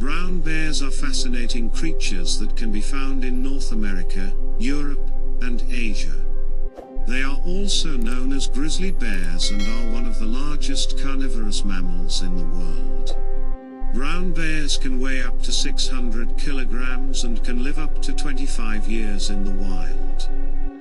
Brown bears are fascinating creatures that can be found in North America, Europe, and Asia. They are also known as grizzly bears and are one of the largest carnivorous mammals in the world. Brown bears can weigh up to 600 kilograms and can live up to 25 years in the wild.